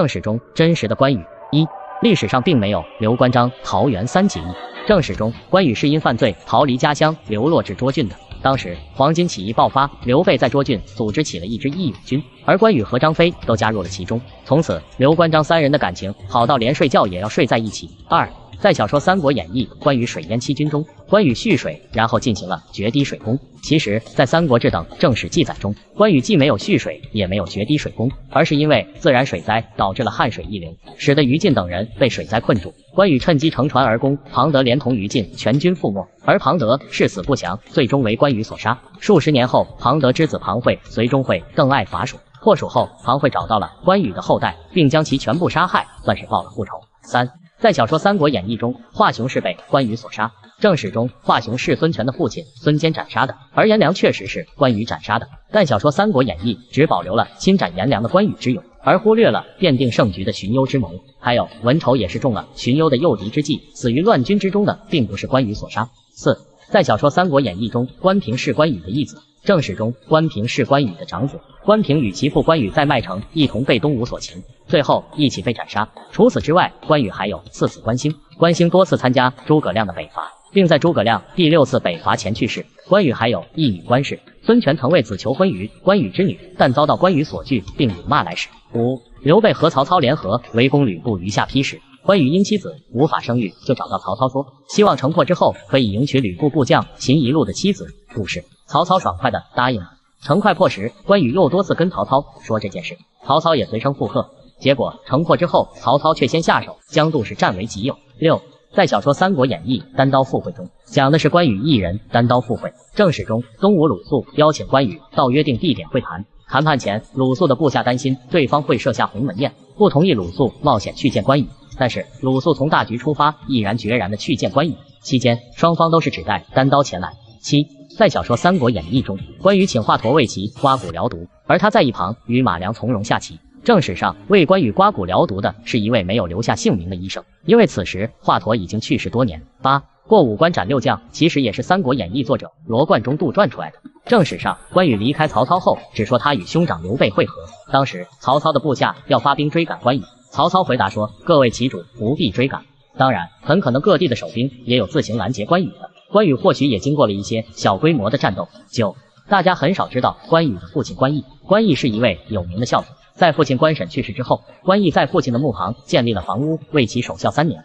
正史中真实的关羽一，历史上并没有刘关张桃园三结义。正史中，关羽是因犯罪逃离家乡，流落至涿郡的。当时黄巾起义爆发，刘备在涿郡组织起了一支义勇军，而关羽和张飞都加入了其中。从此，刘关张三人的感情好到连睡觉也要睡在一起。二。在小说《三国演义》关羽水淹七军中，关羽蓄水，然后进行了决堤水攻。其实，在《三国志》等正史记载中，关羽既没有蓄水，也没有决堤水攻，而是因为自然水灾导致了汉水溢流，使得于禁等人被水灾困住。关羽趁机乘船而攻，庞德连同于禁全军覆没，而庞德誓死不降，最终为关羽所杀。数十年后，庞德之子庞会随钟会、邓艾伐蜀，破蜀后，庞会找到了关羽的后代，并将其全部杀害，算是报了复仇。三。在小说《三国演义》中，华雄是被关羽所杀。正史中，华雄是孙权的父亲孙坚斩杀的，而颜良确实是关羽斩杀的。但小说《三国演义》只保留了亲斩颜良的关羽之勇，而忽略了奠定胜局的荀攸之谋。还有文丑也是中了荀攸的诱敌之计，死于乱军之中的并不是关羽所杀。四，在小说《三国演义》中，关平是关羽的义子。正史中，关平是关羽的长子。关平与其父关羽在麦城一同被东吴所擒，最后一起被斩杀。除此之外，关羽还有次子关兴。关兴多次参加诸葛亮的北伐，并在诸葛亮第六次北伐前去世。关羽还有一女关氏。孙权曾为子求婚于关羽之女，但遭到关羽所拒，并辱骂来使。五，刘备和曹操联合围攻吕布于下邳时，关羽因妻子无法生育，就找到曹操说，希望城破之后可以迎娶吕布部将秦宜禄的妻子故事。曹操爽快的答应了。城快破时，关羽又多次跟曹操说这件事，曹操也随声附和。结果城破之后，曹操却先下手将杜氏占为己有。六，在小说《三国演义》单刀赴会中，讲的是关羽一人单刀赴会。正史中，东吴鲁肃邀请关羽到约定地点会谈。谈判前，鲁肃的部下担心对方会设下鸿门宴，不同意鲁肃冒险去见关羽。但是鲁肃从大局出发，毅然决然的去见关羽。期间，双方都是只带单刀前来。七。在小说《三国演义》中，关羽请华佗为其刮骨疗毒，而他在一旁与马良从容下棋。正史上为关羽刮骨疗毒的是一位没有留下姓名的医生，因为此时华佗已经去世多年。八过五关斩六将，其实也是《三国演义》作者罗贯中杜撰出来的。正史上关羽离开曹操后，只说他与兄长刘备会合，当时曹操的部下要发兵追赶关羽，曹操回答说：“各位旗主不必追赶。”当然，很可能各地的守兵也有自行拦截关羽的。关羽或许也经过了一些小规模的战斗。九，大家很少知道关羽的父亲关毅。关毅是一位有名的孝子，在父亲关审去世之后，关毅在父亲的墓旁建立了房屋，为其守孝三年。